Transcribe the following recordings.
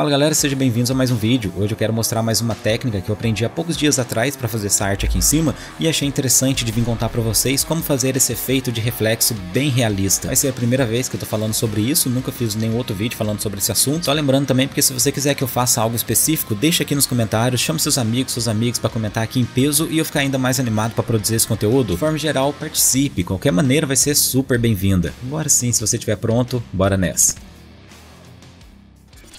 Fala galera, sejam bem-vindos a mais um vídeo. Hoje eu quero mostrar mais uma técnica que eu aprendi há poucos dias atrás para fazer essa arte aqui em cima e achei interessante de vir contar para vocês como fazer esse efeito de reflexo bem realista. Vai ser a primeira vez que eu tô falando sobre isso, nunca fiz nenhum outro vídeo falando sobre esse assunto. Só lembrando também, porque se você quiser que eu faça algo específico, deixa aqui nos comentários, chame seus amigos, seus amigos para comentar aqui em peso e eu ficar ainda mais animado para produzir esse conteúdo. De forma geral, participe, qualquer maneira vai ser super bem-vinda. Bora sim, se você estiver pronto, bora nessa.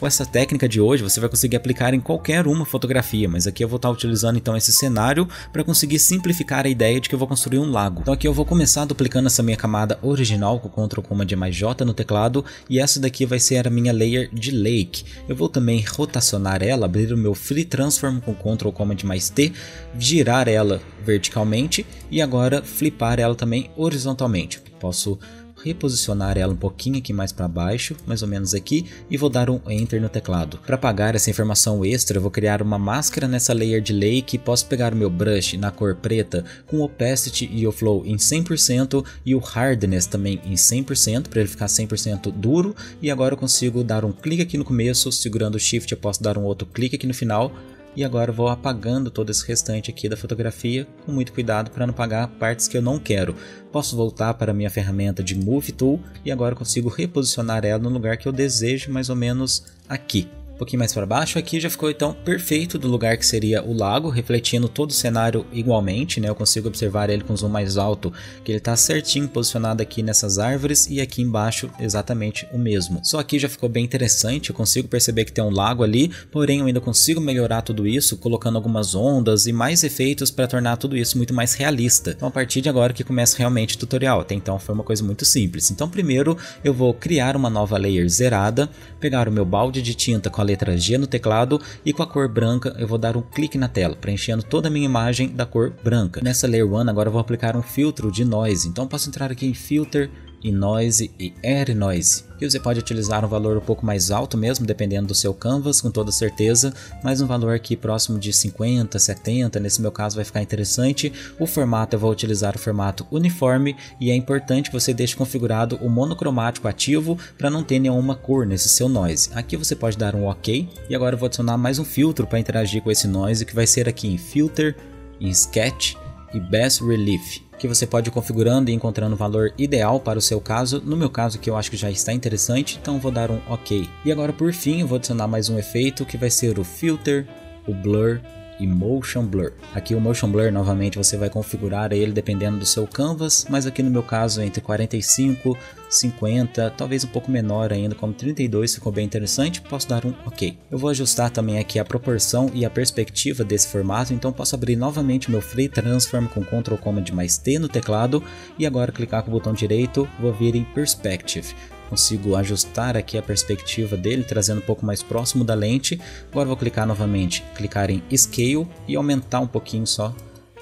Com essa técnica de hoje você vai conseguir aplicar em qualquer uma fotografia, mas aqui eu vou estar utilizando então esse cenário para conseguir simplificar a ideia de que eu vou construir um lago. Então aqui eu vou começar duplicando essa minha camada original com Ctrl Command mais J no teclado e essa daqui vai ser a minha layer de Lake. Eu vou também rotacionar ela, abrir o meu Free Transform com Ctrl Command mais T, girar ela verticalmente e agora flipar ela também horizontalmente. Posso reposicionar ela um pouquinho aqui mais para baixo, mais ou menos aqui, e vou dar um Enter no teclado. Para apagar essa informação extra, eu vou criar uma máscara nessa layer de lake, posso pegar o meu brush na cor preta com o opacity e o flow em 100% e o hardness também em 100% para ele ficar 100% duro, e agora eu consigo dar um clique aqui no começo, segurando o shift eu posso dar um outro clique aqui no final, e agora vou apagando todo esse restante aqui da fotografia com muito cuidado para não apagar partes que eu não quero. Posso voltar para a minha ferramenta de Move Tool e agora consigo reposicionar ela no lugar que eu desejo mais ou menos aqui pouquinho mais para baixo, aqui já ficou então perfeito do lugar que seria o lago, refletindo todo o cenário igualmente, né? Eu consigo observar ele com zoom mais alto, que ele está certinho posicionado aqui nessas árvores e aqui embaixo exatamente o mesmo. Só aqui já ficou bem interessante, eu consigo perceber que tem um lago ali, porém eu ainda consigo melhorar tudo isso colocando algumas ondas e mais efeitos para tornar tudo isso muito mais realista. Então a partir de agora que começa realmente o tutorial, até então foi uma coisa muito simples. Então primeiro eu vou criar uma nova layer zerada, pegar o meu balde de tinta com a letra G no teclado e com a cor branca eu vou dar um clique na tela, preenchendo toda a minha imagem da cor branca. Nessa Layer 1 agora eu vou aplicar um filtro de noise, então posso entrar aqui em Filter, e Noise e Air Noise, que você pode utilizar um valor um pouco mais alto mesmo, dependendo do seu canvas, com toda certeza, mas um valor aqui próximo de 50, 70, nesse meu caso vai ficar interessante. O formato eu vou utilizar o formato uniforme e é importante que você deixe configurado o monocromático ativo para não ter nenhuma cor nesse seu noise. Aqui você pode dar um OK e agora eu vou adicionar mais um filtro para interagir com esse noise que vai ser aqui em Filter, em Sketch e Best Relief que você pode ir configurando e encontrando o valor ideal para o seu caso. No meu caso que eu acho que já está interessante, então vou dar um OK. E agora por fim vou adicionar mais um efeito que vai ser o Filter, o Blur e Motion Blur. Aqui o Motion Blur novamente você vai configurar ele dependendo do seu canvas, mas aqui no meu caso entre 45, 50, talvez um pouco menor ainda, como 32 ficou bem interessante, posso dar um OK. Eu vou ajustar também aqui a proporção e a perspectiva desse formato, então posso abrir novamente o meu Free Transform com Ctrl Command mais T no teclado e agora clicar com o botão direito, vou vir em Perspective consigo ajustar aqui a perspectiva dele, trazendo um pouco mais próximo da lente. Agora vou clicar novamente, clicar em Scale e aumentar um pouquinho só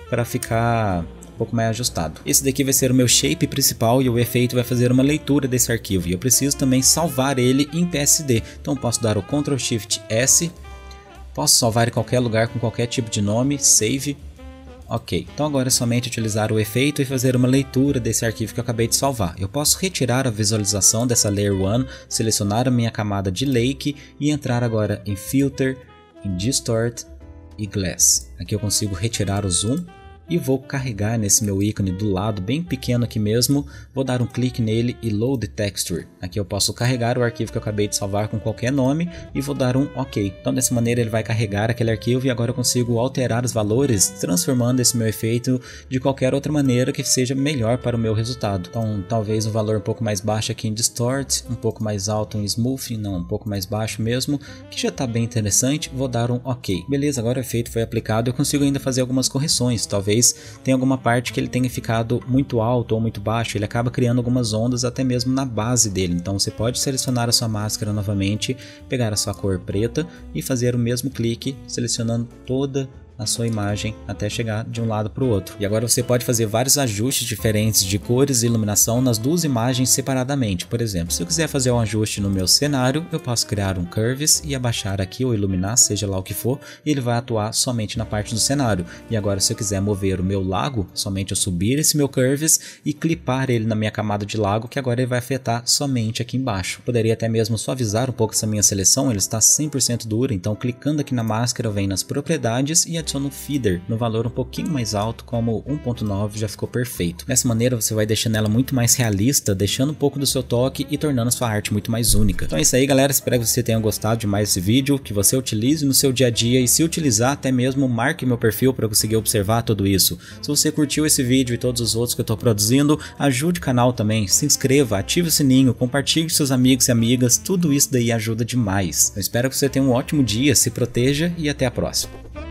para ficar um pouco mais ajustado. Esse daqui vai ser o meu shape principal e o efeito vai fazer uma leitura desse arquivo e eu preciso também salvar ele em PSD. Então posso dar o Ctrl Shift S, posso salvar em qualquer lugar com qualquer tipo de nome, Save, Ok, então agora é somente utilizar o efeito e fazer uma leitura desse arquivo que eu acabei de salvar. Eu posso retirar a visualização dessa Layer 1, selecionar a minha camada de Lake e entrar agora em Filter, em Distort e Glass. Aqui eu consigo retirar o zoom e vou carregar nesse meu ícone do lado, bem pequeno aqui mesmo, vou dar um clique nele e Load Texture. Aqui eu posso carregar o arquivo que eu acabei de salvar com qualquer nome e vou dar um OK. Então dessa maneira ele vai carregar aquele arquivo e agora eu consigo alterar os valores, transformando esse meu efeito de qualquer outra maneira que seja melhor para o meu resultado. Então talvez um valor um pouco mais baixo aqui em Distort, um pouco mais alto em Smoothing, não, um pouco mais baixo mesmo, que já está bem interessante, vou dar um OK. Beleza, agora o efeito foi aplicado, eu consigo ainda fazer algumas correções, talvez tenha alguma parte que ele tenha ficado muito alto ou muito baixo, ele acaba criando algumas ondas até mesmo na base dele. Então você pode selecionar a sua máscara novamente, pegar a sua cor preta e fazer o mesmo clique, selecionando toda a sua imagem até chegar de um lado para o outro. E agora você pode fazer vários ajustes diferentes de cores e iluminação nas duas imagens separadamente. Por exemplo, se eu quiser fazer um ajuste no meu cenário, eu posso criar um Curves e abaixar aqui ou iluminar, seja lá o que for, e ele vai atuar somente na parte do cenário. E agora se eu quiser mover o meu lago, somente eu subir esse meu Curves e clipar ele na minha camada de lago, que agora ele vai afetar somente aqui embaixo. Poderia até mesmo suavizar um pouco essa minha seleção, ele está 100% duro, então clicando aqui na máscara venho nas propriedades e adiciono um feeder no valor um pouquinho mais alto, como 1.9 já ficou perfeito. Dessa maneira você vai deixando ela muito mais realista, deixando um pouco do seu toque e tornando a sua arte muito mais única. Então é isso aí galera, espero que você tenha gostado de mais esse vídeo, que você utilize no seu dia a dia e se utilizar até mesmo marque meu perfil para conseguir observar tudo isso. Se você curtiu esse vídeo e todos os outros que eu estou produzindo, ajude o canal também, se inscreva, ative o sininho, compartilhe com seus amigos e amigas, tudo isso daí ajuda demais. Eu espero que você tenha um ótimo dia, se proteja e até a próxima.